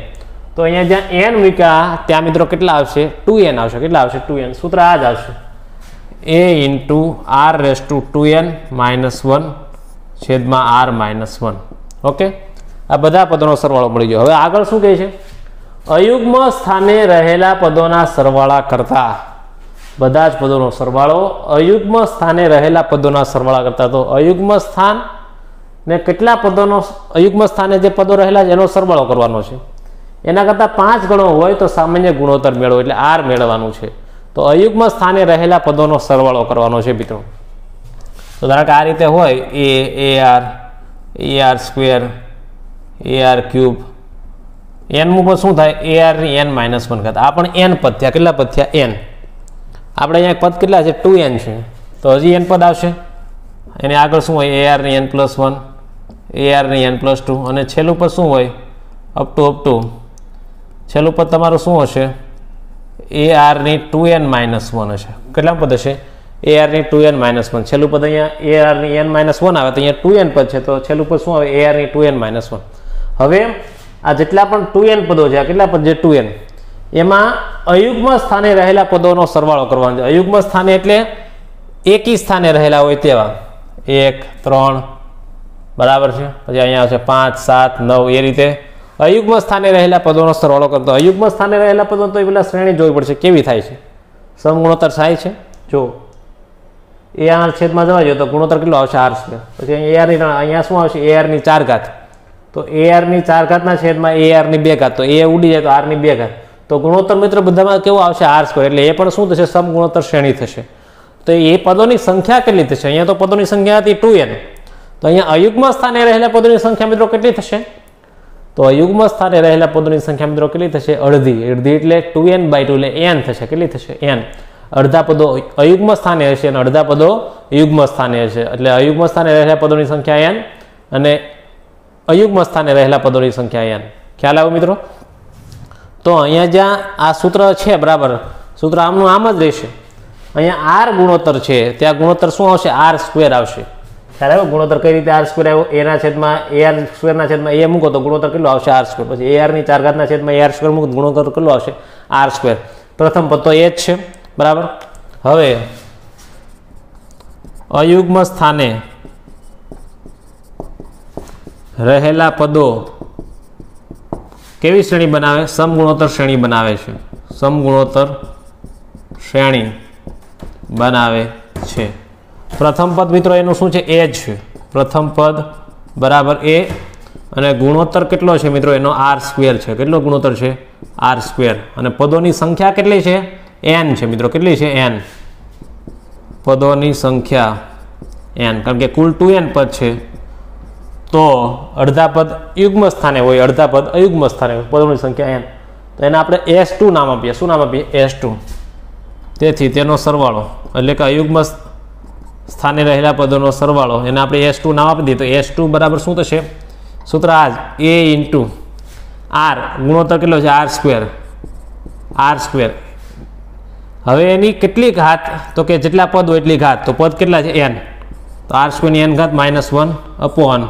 તો અહીંયા જ્યાં એન મૂક્યા, ત્યાં મિત્રો કેટલા આવશે? ટુ એન આવશે. કેટલા આવશે? ટુ એન સૂત્ર આ જ આવશે. A into r raise to two n minus one છેદમાં આર માઇનસ વન. ઓકે? આ બધા પદોનો સરવાળો મળી ગયો. હવે આગળ શું કહે છે? અયુગ્મ સ્થાને રહેલા પદોના સરવાળા કરતા બધા જ પદોનો સરવાળો અયુગ્મ સ્થાને રહેલા પદોના સરવાળા કરતા. તો અયુગ્મ સ્થાન ને કેટલા પદોનો અયુગ્મ સ્થાને જે પદો રહેલા છે એનો સરવાળો કરવાનો છે. એના કરતાં પાંચ ગણો હોય તો સામાન્ય ગુણોત્તર મેળવો, એટલે આર મેળવવાનું છે. તો અયુગ્મ સ્થાને રહેલા પદોનો સરવાળો કરવાનો છે મિત્રો. તો ધારો કે આ રીતે હોય, a a r a r square a r cube n પણ શું થાય? એ આરની એન માઇનસ વન કરતા આ પણ એન પદ થયા કેટલા પદ થયા એન આપણે અહીંયા પદ કેટલા છે? ટુ એન છે. તો હજી એન પદ આવશે. એની આગળ શું હોય? એ આરની એન પ્લસ વન એ આરની એન પ્લસ ટુ અને છેલ્લું પદ શું હોય? અપ ટુ અપ ટુ છેલ્લું પદ તમારું શું હશે? એ આરની ટુ એન માઇનસ વન હશે. કેટલા પદ હશે? એ આરની ટુ એન માઇનસ વન છેલ્લું પદ અહીંયા એ આરની એન માઇનસ વન આવે, તો અહીંયા ટુ એન પદ છે. તો છેલ્લું પદ શું આવે? એ આરની ટુ એન માઇનસ વન હવે આ જેટલા પણ ટુ એન પદો છે, આ કેટલા પદ છે? ટુ એન એમાં અયુગ્મ સ્થાને રહેલા પદોનો સરવાળો કરવાનો છે. અયુગ્મ સ્થાને એટલે એકી સ્થાને રહેલા હોય તેવા. એક, ત્રણ, બરાબર છે? પછી અહીંયા આવશે પાંચ, સાત, નવ, એ રીતે. અયુગ્મ સ્થાને રહેલા પદોનો સરવાળો કરતો. અયુગ્મ સ્થાને રહેલા પદો તો એ પેલા શ્રેણી જોવી પડશે. કેવી થાય છે? સમગુણોત્તર થાય છે? જો એ આર છેદમાં જવા જોઈએ તો ગુણોત્તર કેટલો આવશે? આર સ્ક્વેર પછી અહીંયા એઆરની અહીંયા શું આવશે? એ આરની ચાર ઘાત. તો એઆરની આરની ચાર ઘાતના છેદમાં એઆરની આરની બે ઘાત. તો એ ઉડી જાય તો આરની બે ઘાત. તો ગુણોત્તર મિત્ર, બધામાં કેવું આવશે? આર સ્ક્વેર એટલે એ પણ શું થશે? સમગુણોત્તર શ્રેણી થશે. તો એ પદોની સંખ્યા કેટલી થશે? અહીંયા તો પદોની સંખ્યા હતી ટુ એન તો અહીંયા અયુગ્મ સ્થાને રહેલા પદોની સંખ્યા મિત્રો કેટલી થશે? તો અયુગ્મ સ્થાને રહેલા પદોની સંખ્યા મિત્રો કેટલી થશે? અડધી. અડધી એટલે ટુ એન બાય ટુ એટલે એન થશે. કેટલી થશે? એન અડધા પદો અયુગ્મ સ્થાને હશે અને અડધા પદો યુગ્મ સ્થાને હશે. એટલે અયુગ્મ સ્થાને રહેલા પદોની સંખ્યા એન અને અયુગ્મ સ્થાને રહેલા પદોની સંખ્યા એન ખ્યાલ આવ્યો મિત્રો? તો અહીંયા જ્યાં આ સૂત્ર છે, બરાબર? સૂત્ર આમનું આમ જ રહેશે. અહીંયા આર ગુણોત્તર છે, ત્યાં ગુણોત્તર શું આવશે? આર સ્ક્વેર આવશે. ખ્યાલ આવ્યો? ગુણોત્તર કઈ રીતે આર સ્ક્વેર આવ્યો? એના છેદમાં એ આર સ્ક્વેરના છેદમાં એ મૂકો તો ગુણોત્તર કેટલો આવશે? આર સ્ક્વેર પછી એ આરની ચાર ઘાતના છેદમાં એ આર સ્ક્વેર મૂકો ગુણોત્તર કેટલો આવશે? આર સ્ક્વેર પ્રથમ પદ તો એ જ છે. બરાબર? હવે, અયુગ્મ સ્થાને રહેલા પદો કેવી શ્રેણી બનાવે? સમગુણોત્તર શ્રેણી બનાવે છે. સમગુણોત્તર શ્રેણી બનાવે છે. પ્રથમ પદ મિત્રો એનું શું છે? એ જ છે. પ્રથમ પદ બરાબર એ અને ગુણોત્તર કેટલો છે મિત્રો? એનો આર સ્ક્વેર છે. કેટલો ગુણોત્તર છે? R square. અને પદોની સંખ્યા કેટલી છે? એન છે મિત્રો, કેટલી છે એન પદોની સંખ્યા એન કારણ કે કુલ ટુ એન પદ છે. તો અડધા પદ યુગ્મ સ્થાને હોય, અડધા પદ અયુગ્મ સ્થાને હોય, પદોની સંખ્યા એન તો એને આપણે એસ ટુ નામ આપીએ. શું નામ આપીએ? એસ ટુ તેથી તેનો સરવાળો, એટલે કે અયુગ્મ સ્થાને રહેલા પદોનો સરવાળો, એને આપણે એસ ટુ નામ આપી દઈએ. તો એસ ટુ બરાબર શું થશે? સૂત્ર આ એ ઇન્ટુ આર ગુણોત્તર કેટલો છે? આર સ્ક્વેર આર સ્ક્વેર હવે એની કેટલી ઘાત, તો કે જેટલા પદ હોય એટલી ઘાત. તો પદ કેટલા છે? એન તો આર સ્ક્વેરની એન ઘાત minus one upon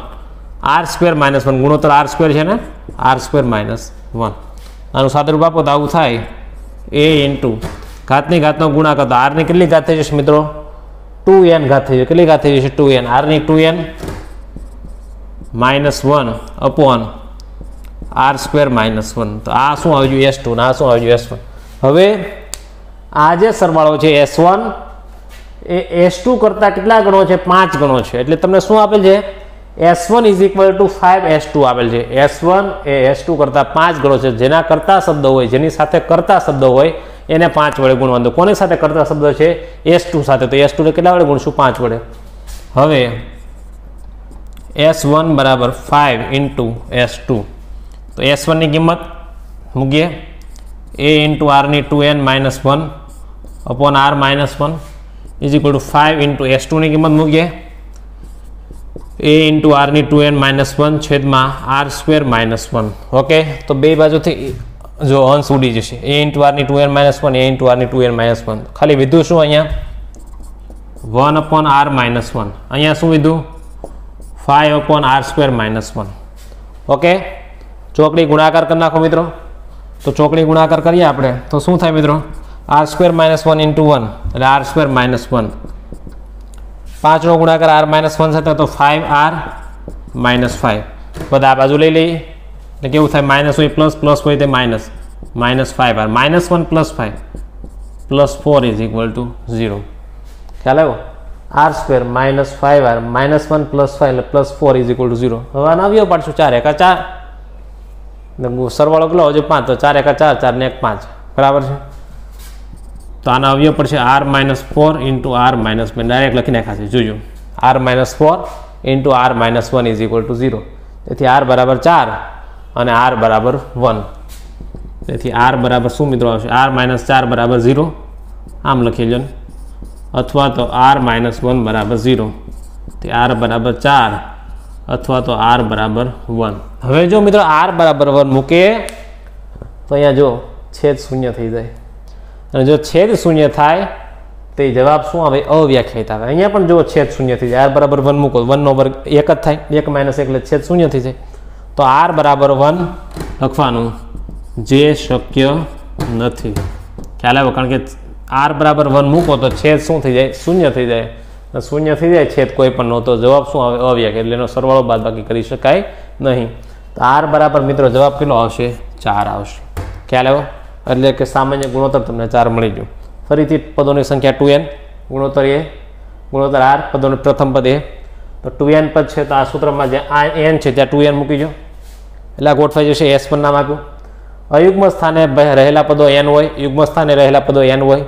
r square minus one ગુણોત્તર આર સ્ક્વેર છે ને? આર સ્ક્વેર માઇનસ વન આનું સાદરૂપ આપો તો આવું થાય. એ ઇન્ટુ ઘાતની ઘાતનો ગુણાકાર. તો આરની કેટલી ઘાત થઈ જશે મિત્રો? ટુ એન ઘાત થઈ જશે. કેટલી ઘાત થઈ જશે? Two n આરની two n minus one upon r square minus one તો આ શું આવી ગયું એસ ટુ ને આ શું આવી ગયું એસ વન હવે આ જે સરવાળો છે એસ વન એ એસ ટુ કરતાં કેટલા ગણો છે? પાંચ ગણો છે. એટલે તમને શું આપેલ છે? S one is equal to five s two આપેલ છે. એસ વન એ એસ ટુ કરતાં પાંચ ગણો છે. જેના કરતા શબ્દ હોય, જેની સાથે કરતા શબ્દ હોય, એને પાંચ વડે ગુણવાનું. કોની સાથે કરતા શબ્દ છે? એસ ટુ સાથે. તો એસ ટુને કેટલા વડે ગુણશું? પાંચ વડે. હવે એસ વન બરાબર ફાઇવ ઇન્ટુ એસ ટુ તો એસ વનની કિંમત મૂકીએ. A into આરની two n minus one upon r minus one is equal to five into s ટુની કિંમત મૂકીએ એ ઇન્ટુ આરની ટુ એન માઇનસ વન છેદમાં r square minus one okay તો બે બાજુથી જો અંશ ઉડી જશે a into આરની two n minus one a into આરની two n minus one ખાલી વિધું શું અહીંયા one upon r minus one અહીંયા શું વિધું five upon r square minus one okay ચોકડી ગુણાકાર કરી નાખો મિત્રો તો ચોકડી ગુણાકાર કરીએ આપણે તો શું થાય મિત્રો r square minus one into one એટલે આર સ્ક્વેર માઇનસ વન પાંચનો ગુણાકાર આર માઇનસ વન સાથે તો ફાઇવ આર માઇનસ ફાઇવ બધા આ બાજુ લઈ લઈએ એટલે કેવું થાય માઇનસ હોય પ્લસ પ્લસ હોય તે minus minus five r minus one plus five plus four is equal to zero ખ્યાલ આવ્યો r square minus five r minus one plus five એટલે plus four is equal to zero હવે આનો આવ્યો પાડશું ચાર એકા ચાર એટલે સરવાળો કેટલો હજુ પાંચ તો ચાર એકા ચાર ચાર ને એક પાંચ બરાબર છે તો આના અવયવ પડશે r minus four into r minus one direct લખી નાખ્યા છે. જોજો. R minus four into r minus one is equal to zero તેથી આર બરાબર ચાર અને આર બરાબર વન તેથી આર બરાબર શું મિત્રો આવશે? આર માઇનસ ચાર બરાબર ઝીરો આમ લખી લો અથવા તો આર માઇનસ વન બરાબર ઝીરો તે આર બરાબર ચાર અથવા તો આર બરાબર વન હવે જો મિત્રો આર બરાબર વન મૂકે તો અહીંયા જો છેદ શૂન્ય થઈ જાય. અને જો છેદ શૂન્ય થાય, તો જવાબ શું આવે? અવ્યાખ્યાયિત આવે. અહીંયા પણ જો છેદ શૂન્ય થઈ જાય, આર બરાબર વન મૂકો વનનો વર્ગ એક જ થાય, એક માઇનસ એટલે છેદ શૂન્ય થઈ જાય. તો આર બરાબર વન લખવાનું જે શક્ય નથી. ખ્યાલ આવ્યો? કારણ કે આર બરાબર વન મૂકો તો છેદ શું થઈ જાય? શૂન્ય થઈ જાય. શૂન્ય થઈ જાય, છેદ કોઈ પણ નહોતો જવાબ શું આવે? અવ્યાખ્યા એટલે એનો સરવાળો બાદ બાકી કરી શકાય નહીં. તો આર બરાબર મિત્રો જવાબ કેટલો આવશે? ચાર આવશે. ખ્યાલ આવ્યો? એટલે કે સામાન્ય ગુણોત્તર તમને ચાર મળી ગયું. ફરીથી પદોની સંખ્યા ટુ એન, ગુણોત્તર એ, ગુણોત્તર આર, પદોનું પ્રથમ પદ એ. તો ટુ એન પદ છે, તો આ સૂત્રમાં જે આ એન છે, ત્યાં ટુ એન મૂકી દો એટલે આ ગોઠવાઈ જશે, એસ પર નામ આપ્યું. અયુગ્મ સ્થાને રહેલા પદો એન હોય, યુગ્મ સ્થાને રહેલા પદો એન હોય.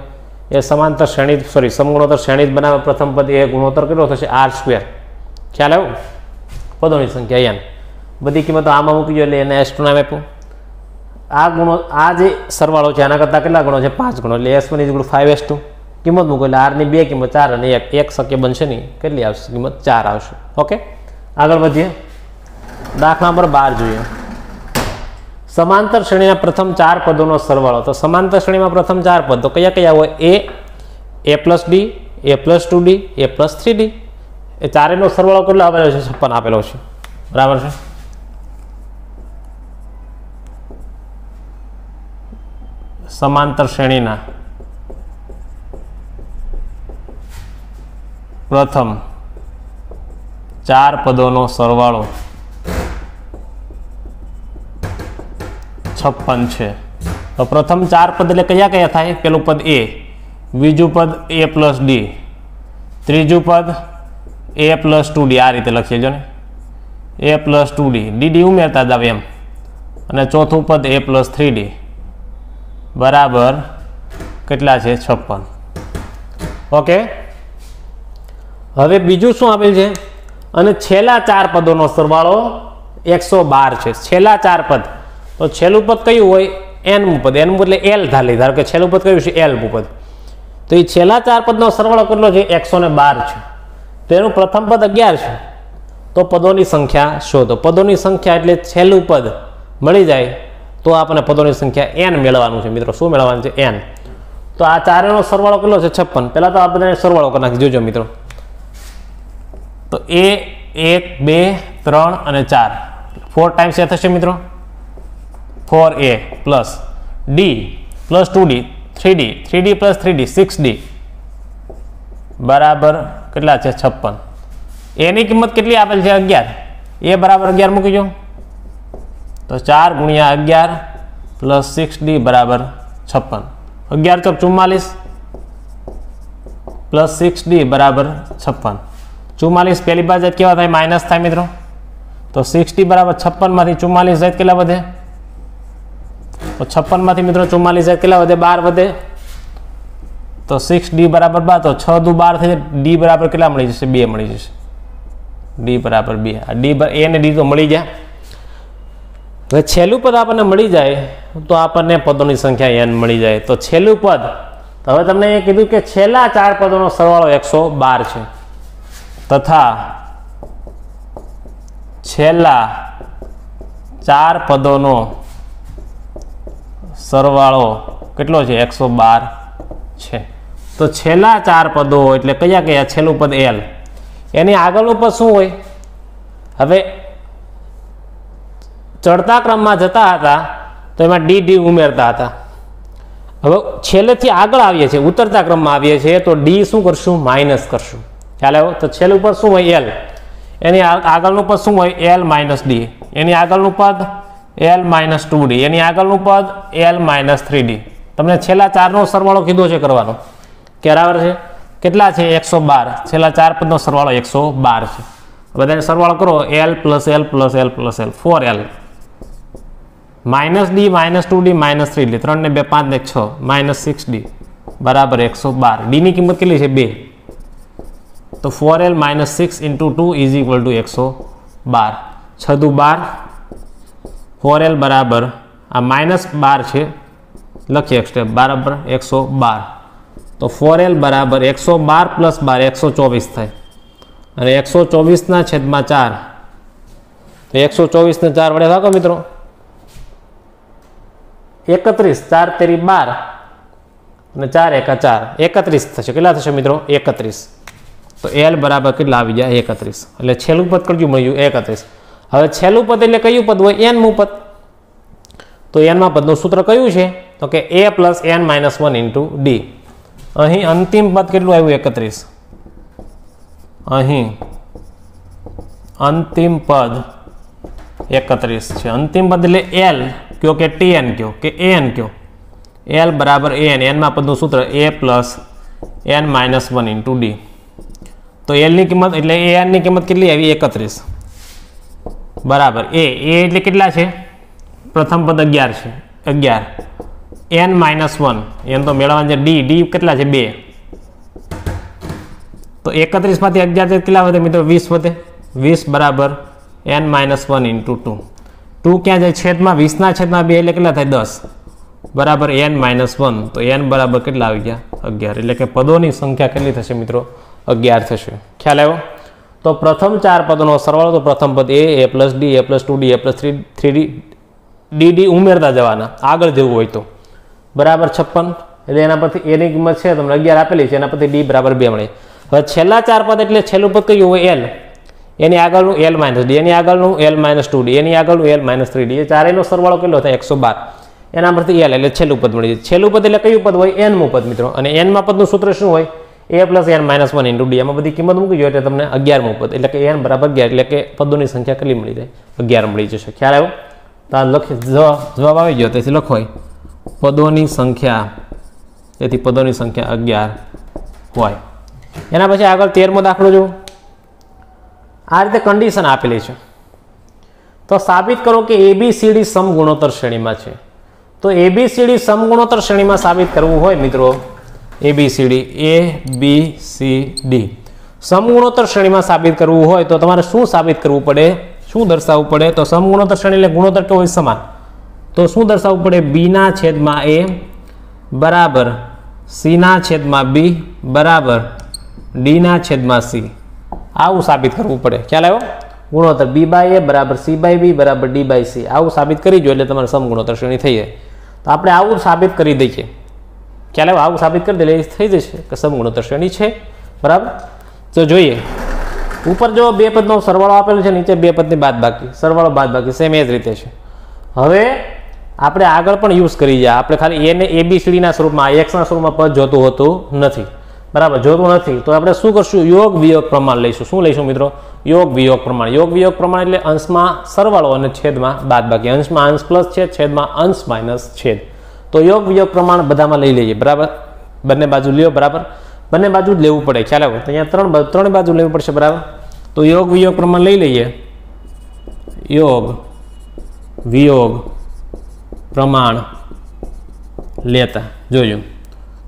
એ સમાંતર શ્રેણી સોરી સમગુણોત્તર શ્રેણી જ બનાવે પ્રથમ પદ એ, ગુણોત્તર કેટલો થશે? R square. ખ્યાલ આવ્યો? પદોની સંખ્યા એન. બધી કિંમતો આમાં મૂકી દો એટલે એને એસ ટુ નામ આપ્યું. આ ગુણો, આ જે સરવાળો છે, આના કરતાં કેટલા ગણો છે? પાંચ ગણો. એટલે s one is five s two કિંમત મૂકો એટલે આરની બે કિંમત ચાર અને એક. એક શક્ય બનશે નહીં. કેટલી આવશે? કિંમત ચાર આવશે. ઓકે? આગળ વધીએ. દાખલા નંબર બાર જોઈએ. સમાંતર શ્રેણીના પ્રથમ ચાર પદોનો સરવાળો. તો સમાંતર શ્રેણીમાં પ્રથમ ચાર પદ તો કયા કયા હોય? A a plus d a plus two d a plus three d એ ચારેનો સરવાળો કેટલો આવેલો છે? છપ્પન આપેલો છે. બરાબર છે? સમાંતર શ્રેણીના. પ્રથમ, ચાર પદોનો સરવાળો છપ્પન છે. તો પ્રથમ ચાર પદ એટલે કયા કયા થાય? પેલું પદ એ, બીજું પદ એ પ્લસ ડી, ત્રીજું પદ એ પ્લસ ટુ ડી. આ રીતે લખીએ જો ને. A plus two d. D d ઉમેરતા જાવ એમ. અને ચોથું પદ એ પ્લસ થ્રી ડી. બરાબર કેટલા છે? છપ્પન. ઓકે? હવે બીજું શું આપેલ છે? અને છેલ્લા ચાર પદોનો સરવાળો એકસો બાર છે. છેલ્લા ચાર પદ. તો છેલ્લું પદ કયું હોય? એનમું પદ. એનમું એટલે એલ ધાલી ધારો કે છેલ્લું પદ કયું છે? એલ પદ. તો એ છેલ્લા ચાર પદનો સરવાળો કેટલો છે? એકસો ને બાર છે. તેનું પ્રથમ પદ અગિયાર છે. તો પદોની સંખ્યા શોધો. પદોની સંખ્યા એટલે છેલ્લું પદ. મળી જાય. તો આપણને પદોની સંખ્યા એન મેળવવાનું છે. મિત્રો, શું મેળવવાનું છે? એન તો આ ચારેનો સરવાળો કેટલો છે? છપ્પન. પહેલાં તો આ બધાને સરવાળો કરી નાખી જોજો, મિત્રો. તો એ એક, બે, ત્રણ અને ચાર. ફોર ટાઈમ્સ એ થશે, મિત્રો. Four a plus d plus two d three d three d plus three d six d બરાબર કેટલા છે? છપ્પન. એની કિંમત કેટલી આપેલ છે? અગિયાર. એ બરાબર અગિયાર મૂકી જો તો ચાર ગુણ્યા અગિયાર પ્લસ સિક્સ ડી બરાબર છપ્પન અગિયાર ચોક ચુમ્માલીસ પ્લસ સિક્સ ડી બરાબર છપ્પન ચુમ્માલીસ પહેલી બાજુ કેવા થાય માઇનસ થાય મિત્રો તો સિક્સ ડી બરાબર છપ્પનમાંથી ચુમ્માલીસ જાય કેટલા વધે તો છપ્પનમાંથી મિત્રો ચુમ્માલીસ જાય કેટલા વધે બાર વધે તો સિક્સ ડી બરાબર બાર તો છ દુ બાર થઈ ડી બરાબર કેટલા મળી જશે? બે મળી જશે। ડી બરાબર બે. આ ડી એ ને ડી તો મળી ગયા. હવે છેલ્લું પદ આપણને મળી જાય તો આપણને પદોની સંખ્યા એન મળી જાય. તો છેલ્લું પદ હવે તમને એ કીધું કે છેલ્લા ચાર પદોનો સરવાળો એકસો બાર છે. તથા છેલ્લા ચાર પદોનો સરવાળો કેટલો છે? એકસો બાર છે. તો છેલ્લા ચાર પદો એટલે કયા કયા? છેલ્લું પદ એલ એની આગળનું પદ શું હોય? હવે ચડતા ક્રમમાં જતા હતા, તો એમાં ડી ડી ઉમેરતા હતા. હવે છેલ્લેથી આગળ આવીએ છીએ, ઉતરતા ક્રમમાં આવીએ છીએ, તો ડી શું કરશું? માઇનસ કરશું. ખ્યાલ આવ્યો? તો છેલ્લું પદ શું હોય? એલ. એની આગળનું પદ શું હોય? L minus d. એની આગળનું પદ? L minus two d. એની આગળનું પદ? L minus three d. તમને છેલ્લા ચારનો સરવાળો કીધો છે કરવાનો. બરાબર છે? કેટલા છે? એકસો બાર. છેલ્લા ચાર પદનો સરવાળો એકસો બાર છે. બધાને સરવાળો કરો. L plus l plus l plus l. Four l. Minus d minus two d minus three d ત્રણ ને બે પાંચ ને છ માઇનસ સિક્સ ડી બરાબર એકસો બાર ડીની કિંમત કેટલી છે બે તો four l minus six into two is equal to એકસો બાર છ દુ બાર ફોર એલ બરાબર આ માઇનસ બાર છે લખીએ એક સ્ટેપ બરાબર એકસો બાર તો ફોર એલ બરાબર એકસો બાર પ્લસ બાર એકસો ચોવીસ થાય અને એકસો ચોવીસના છેદમાં ચાર તો એકસો ચોવીસને ચાર વડે થાકો મિત્રો એકત્રીસ, ચાર તેરી બાર અને ચાર એકા ચાર એકત્રીસ થશે. કેટલા થશે મિત્રો? એકત્રીસ. તો એલ બરાબર કેટલા આવી જાય? એકત્રીસ. એટલે છેલ્લું પદ કયું મળ્યું એકત્રીસ. હવે છેલ્લું પદ એટલે કયું પદ હોય? એનમું પદ. તો એનમાં પદનું સૂત્ર કયું છે? તો કે a plus n minus one into d અહીં અંતિમ પદ કેટલું આવ્યું? એકત્રીસ. અહીં અંતિમ પદ એકત્રીસ છે. અંતિમ પદ એટલે એલ કયો કે ટી એન કયો કે એ એન કયો? એલ બરાબર એ એન એનમાં પદનું સૂત્ર a plus n minus one into d તો એલની કિંમત એટલે એ એનની કિંમત કેટલી આવી? એકત્રીસ. બરાબર. એ એ એટલે કેટલા છે? પ્રથમ પદ અગિયાર છે. અગિયાર. એન માઇનસ વન એન તો મેળવવાનું છે ડી ડી કેટલા છે? બે. તો એકત્રીસમાંથી અગિયાર કેટલા વધે મિત્રો? વીસ વધે. વીસ બરાબર n minus one into two two ક્યાં જાય? છેદમાં વીસના છેદમાં બે એટલે કેટલા થાય? દસ. બરાબર એન માઇનસ વન તો એન બરાબર કેટલા આવી ગયા? અગિયાર. એટલે કે પદોની સંખ્યા કેટલી થશે મિત્રો? અગિયાર થશે. ખ્યાલ આવ્યો? તો પ્રથમ ચાર પદોનો સરવાળો તો પ્રથમ પદ a a plus d a plus two d a plus three three d d d ઉમેરતા જવાના. આગળ જવું હોય તો. બરાબર છપ્પન? એટલે એના પરથી એની કિંમત છે, તમને અગિયાર આપેલી છે. એના પરથી ડી બરાબર બે મળે. હવે છેલ્લા ચાર પદ એટલે છેલ્લું પદ કયું હોય? એલ એની આગળનું એલ માઇનસ ડી એની આગળનું એલ માઇનસ ટુ ડી એની આગળનું એલ માઇનસ થ્રી ડી એ ચારેયનો સરવાળો કેટલો થાય? એકસો બાર. એના પરથી એલ એટલે છેલ્લું પદ મળી જાય. છેલ્લું પદ એટલે કયું પદ હોય? એનમું પદ, મિત્રો. અને એનમાં પદનું સૂત્ર શું હોય? A plus n minus one into d એમાં બધી કિંમત મૂકી જોઈએ એટલે તમને અગિયારમું પદ, એટલે કે એન બરાબર અગિયાર, એટલે કે પદોની સંખ્યા કેટલી મળી જાય? અગિયાર મળી જશે. ખ્યાલ આવ્યો? તો આ લખી જવાબ આવી ગયો. તેથી લખો પદોની સંખ્યા તેથી પદોની સંખ્યા અગિયાર હોય. એના પછી આગળ તેરમો દાખલો જો આ રીતે કન્ડિશન આપેલી છે. તો સાબિત કરો કે એબીસીડી સમગુણોત્તર શ્રેણીમાં છે. તો એબીસીડી સમગુણોત્તર શ્રેણીમાં સાબિત કરવું હોય મિત્રો a b c d a b c d સમગુણોત્તર શ્રેણીમાં સાબિત કરવું હોય તો તમારે શું સાબિત કરવું પડે? શું દર્શાવવું પડે? તો સમગુણોત્તર શ્રેણી એટલે ગુણોત્તર કેવો હોય સમાન. તો શું દર્શાવવું પડે? બીના છેદમાં એ બરાબર સીના છેદમાં બી બરાબર ડીના છેદમાં સી આવું સાબિત કરવું પડે. ખ્યાલ આવ્યો? ગુણોત્તર બી બાય એ બરાબર સી બાય બી બરાબર ડી બાય સી. આવું સાબિત કરી જો એટલે તમારે સમગુણોત્તર શ્રેણી થઈ જાય. તો આપણે આવું સાબિત કરી દઈએ. ખ્યાલ આવ્યો? આવું સાબિત કરી દે એટલે થઈ જશે કે સમગુણોત્તર શ્રેણી છે. બરાબર? તો જોઈએ. ઉપર જો બે પદનો સરવાળો આપેલો છે, નીચે બે પદની બાદ બાકી. સરવાળો બાદ બાકી સેમ એ જ રીતે છે. હવે આપણે આગળ પણ યુઝ કરી જાય આપણે ખાલી એને એબીસીડીના સ્વરૂપમાં એક્સના સ્વરૂપમાં પદ જોતું હોતું નથી. બરાબર જોતું નથી, તો આપણે શું કરશું? યોગ વિયોગ પ્રમાણ લઈશું. શું લઈશું મિત્રો? યોગ વિયોગ પ્રમાણ. યોગ વિયોગ પ્રમાણ એટલે અંશમાં સરવાળો અને છેદમાં બાદ બાકી અંશમાં અંશ પ્લસ છેદ, છેદમાં અંશ માઇનસ છેદ. તો યોગ વિયોગ પ્રમાણ બધામાં લઈ લઈએ. બરાબર? બંને બાજુ લ્યો, બરાબર? બંને બાજુ જ લેવું પડે. ખ્યાલ આવે તો અહીંયા ત્રણ ત્રણ બાજુ લેવું પડશે, બરાબર? તો યોગ વિયોગ પ્રમાણ લઈ લઈએ. યોગ વિયોગ પ્રમાણ લેતા. જોજો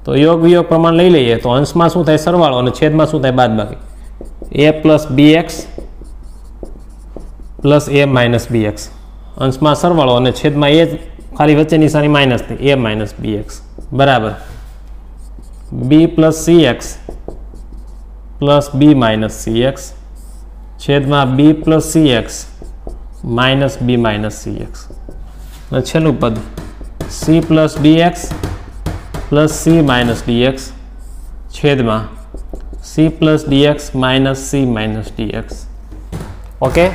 તો યોગ વિયોગ પ્રમાણ લઈ લઈએ તો અંશમાં શું થાય? સરવાળો અને છેદમાં શું થાય? બાદ બાકી a plus b x plus a minus b x. અંશમાં સરવાળો અને છેદમાં એ ખાલી વચ્ચે નિશાની માઇનસ થઈ. A minus b x. બરાબર. B plus c x plus b minus c x. છેદમાં b plus c x minus b minus c x. અને છેલ્લું પદ c plus b x plus c minus d x છેદમાં c plus d x minus c minus d x okay?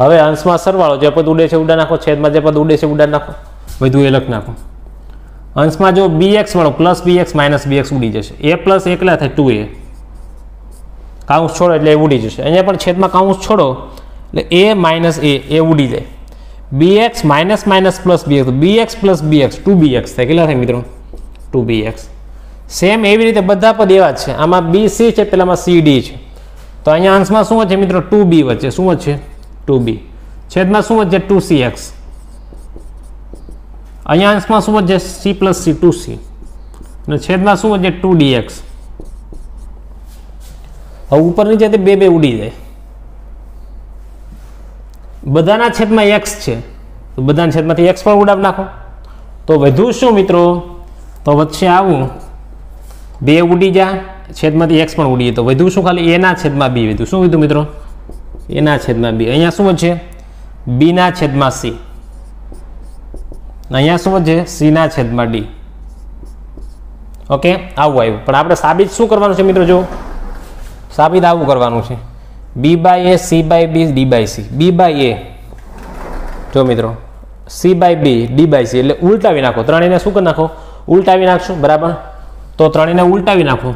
હવે અંશમાં સરવાળો, જે પદ ઉડે છે ઉડા નાખો, છેદમાં જે પદ ઉડે છે ઉડા નાખો. બધું એ લખ નાખો. અંશમાં જો બી એક્સ મળો plus b x minus b x ઉડી જશે. એ પ્લસ એકલા થાય ટુ એ. કાઉન્સ છોડો એટલે એ ઉડી જશે. અહીંયા પણ છેદમાં કાઉન્સ છોડો, એટલે એ માઇનસ એ એ ઉડી જાય. B x minus minus plus b x b x plus b x two b x થાય. કેટલા થાય મિત્રો? Two b x. સેમ એવી રીતે બધા પદ એવા છે. આમાં બી, સી છે, પેલામાં સી, ડી છે. તો અહીંયા અંશમાં શું છે મિત્રો? ટુ બી વચ્ચે. શું છે ટુ બી. છેદમાં શું વચ્ચે? Two c x. અહીંયા અંશમાં શું વચ્ચે? C plus c, two c. અને છેદમાં શું વચ્ચે? Two d x. હવે ઉપર નીચે તે બે બે ઉડી જાય. બધાના છેદમાં એક્સ છે. તો બધાના છેદમાંથી એક્સ પણ ઉડાવી નાખો. તો વધુ શું મિત્રો? તો વચ્ચે આવું. બે ઉડી જા, છેદમાંથી એક્સ પણ ઉડીએ તો વધુ શું ખાલી? એના છેદમાં બી વધ્યું. શું વધુ મિત્રો? એના છેદમાં બી. અહીંયા શું છે બીના છેદમાં સી. અહીંયા શું છે સીના છેદમાં ડી. ઓકે? આવું આવ્યું. પણ આપણે સાબિત શું કરવાનું છે મિત્રો જો? સાબિત આવું કરવાનું છે. B by a, c by b, d by c. B by a. જો મિત્રો, c by b, d by c. એટલે ઉલટાવી નાખો. ત્રણેયને શું કરી નાખો? ઉલટાવી નાખશો, બરાબર? તો ત્રણેયને ઉલટાવી નાખો.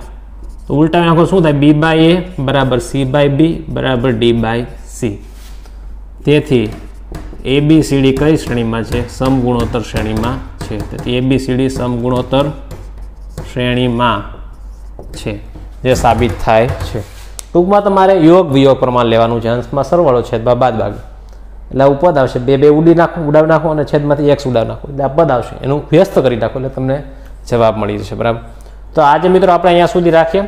તો ઉલટાવી નાખો, શું થાય? બી બાય એ બરાબર સી બાય બી બરાબર ડી બાય સી તેથી એ બી સીડી કઈ શ્રેણીમાં છે? સમગુણોત્તર શ્રેણીમાં છે. તેથી એ બી સીડી સમગુણોત્તર શ્રેણીમાં છે, જે સાબિત થાય છે. ટૂંકમાં તમારે યોગ વિયોગ પ્રમાણ લેવાનું છે. અંશમાં સરવાળો છે બાદ બાકી એટલે આવું પદ આવશે. બે બે ઉડી નાખો, ઉડાવી નાખો અને છેદમાંથી એક્સ ઉડાવી નાખો. એટલે આ આવશે. એનું વ્યસ્ત કરી નાખો એટલે તમને જવાબ મળી જશે. બરાબર? તો આજે મિત્રો આપણે અહીંયા સુધી રાખીએ.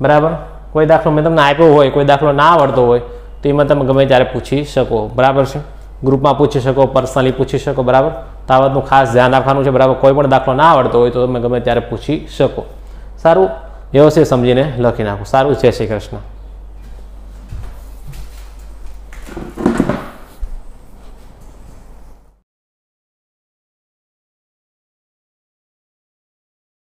બરાબર? કોઈ દાખલો મેં તમને આપ્યો હોય, કોઈ દાખલો ના આવડતો હોય, તો એમાં તમે ગમે ત્યારે પૂછી શકો. બરાબર છે? ગ્રુપમાં પૂછી શકો, પર્સનલી પૂછી શકો. બરાબર? તાવતનું ખાસ ધ્યાન રાખવાનું છે. બરાબર? કોઈ પણ દાખલો ના આવડતો હોય, તો તમે ગમે ત્યારે પૂછી શકો. સારું? વ્યવસ્થિત સમજીને લખી નાખો. સારું? જય શ્રી કૃષ્ણ.